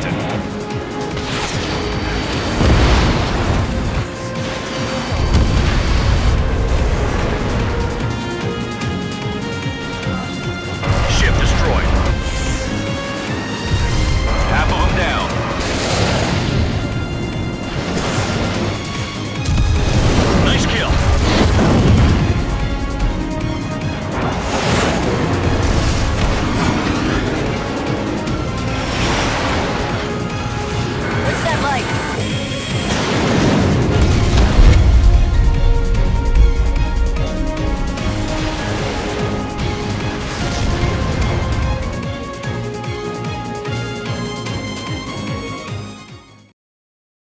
Canton.